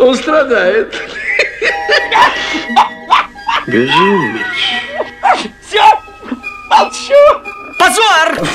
Он страдает. Безумец. Все, молчу. Позор!